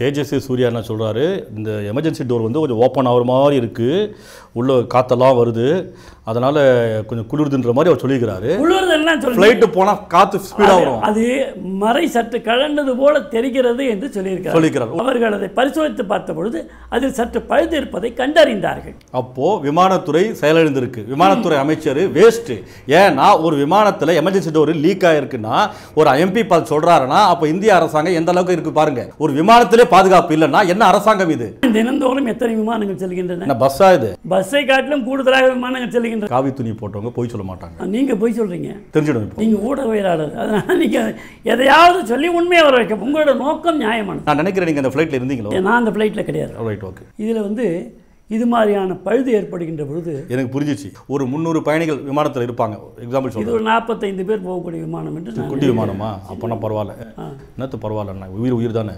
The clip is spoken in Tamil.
தேஜஸ்வி சூர்யா என்ன சொல்கிறாரு இந்த எமர்ஜென்சி டோர் வந்து கொஞ்சம் ஓப்பன் ஆகிற மாதிரி இருக்குது உள்ள காற்றெல்லாம் வருது. அதனால் கொஞ்சம் குளிருதுன்ற மாதிரி அவர் சொல்லியிருக்கிறாரு குளிர்தெல்லாம் சொல்லி ஃப்ளைட்டு போனால் காற்று ஸ்பீடாக வரும் அது மறை சற்று கலண்டது போல தெரிகிறது என்று சொல்லியிருக்கிறார். சொல்லியிருக்கிறார் அவர்கள் அதை பரிசோதித்து பார்த்த பொழுது அதில் சற்று பழுது இருப்பதை கண்டறிந்தார்கள். அப்போது விமானத்துறை செயலிழந்திருக்கு விமானத்துறை அமைச்சர் வேஸ்ட்டு. ஏன்னா ஒரு விமானத்தில் எமர்ஜென்சி டோர் லீக் ஆகிருக்குன்னா ஒரு எம்பி பார்த்து சொல்கிறாருன்னா அப்போ இந்திய அரசாங்கம் எந்த அளவுக்கு இருக்குது பாருங்க. ஒரு விமானத்திலே பாதுகாப்பு இல்லைன்னா என்ன அரசாங்கம் இது? தினந்தோறும் எத்தனை விமானங்கள் செல்கின்றன? என்ன பஸ்ஸா இது? பஸ்ஸை காட்டிலும் கூடுதலாக விமானங்கள் செல்கின்றன. காவி துணி போட்டவங்க போய் சொல்ல மாட்டாங்க. நீங்க போய் சொல்றீங்க. தெரிஞ்சிடும் இப்போ. நீங்க ஊடகவியலாளர் அதனால நீங்க எதையாவது சொல்லி உண்மையை வர வைக்க உங்களோட நோக்கம் நியாயமானது. நான் நினைக்கிறேன் நீங்கள் அந்த ஃப்ளைட்டில் இருந்தீங்களோ? நான் அந்த ஃப்ளைட்டில் கிடையாது. ரைட் ஓகே இதில் வந்து இது மாதிரியான பழுது ஏற்படுகின்ற பொழுது எனக்கு புரிஞ்சிச்சு. ஒரு முந்நூறு பயணிகள் விமானத்தில் இருப்பாங்க. எக்ஸாம்பிள் சொல்கிறேன் ஒரு நாற்பத்தைந்து பேர் போகக்கூடிய விமானம் என்று குட்டி விமானமா? அப்போனா பரவாயில்ல. என்னத்து பரவாயில்லண்ணா உயிர் உயிர் தானே.